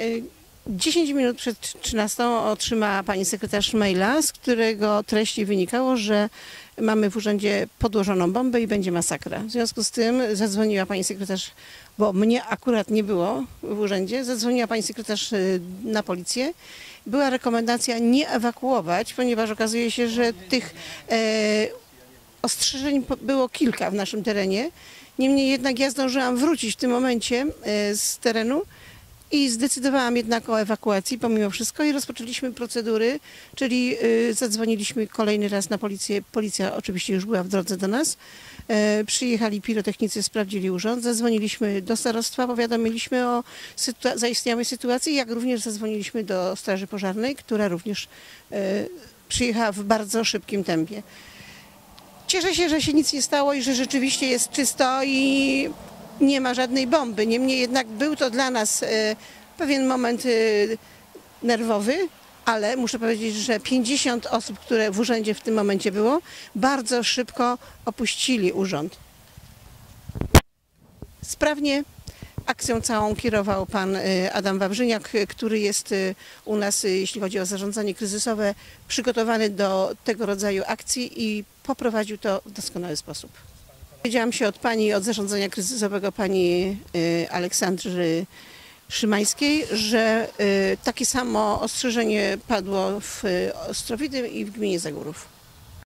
Y, 10 minut przed 13 otrzymała pani sekretarz maila, z którego treści wynikało, że mamy w urzędzie podłożoną bombę i będzie masakra. W związku z tym zadzwoniła pani sekretarz, bo mnie akurat nie było w urzędzie, zadzwoniła pani sekretarz y, na policję. Była rekomendacja nie ewakuować, ponieważ okazuje się, że tych e, ostrzeżeń było kilka w naszym terenie. Niemniej jednak ja zdążyłam wrócić w tym momencie z terenu i zdecydowałam jednak o ewakuacji pomimo wszystko i rozpoczęliśmy procedury, czyli y, zadzwoniliśmy kolejny raz na policję. Policja oczywiście już była w drodze do nas. E, przyjechali pirotechnicy, sprawdzili urząd. Zadzwoniliśmy do starostwa, powiadomiliśmy o zaistniałej sytuacji, jak również zadzwoniliśmy do Straży Pożarnej, która również e, przyjechała w bardzo szybkim tempie. Cieszę się, że się nic nie stało i że rzeczywiście jest czysto i nie ma żadnej bomby. Niemniej jednak był to dla nas e, pewien moment e, nerwowy, ale muszę powiedzieć, że 50 osób, które w urzędzie w tym momencie było, bardzo szybko opuścili urząd. Sprawnie akcją całą kierował pan e, Adam Wawrzyniak, który jest u nas, jeśli chodzi o zarządzanie kryzysowe, przygotowany do tego rodzaju akcji i poprowadził to w doskonały sposób. Dowiedziałam się od pani od zarządzania kryzysowego, pani y, Aleksandry Szymańskiej, że y, takie samo ostrzeżenie padło w y, Ostrowidym i w gminie Zagórów.